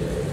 Yeah.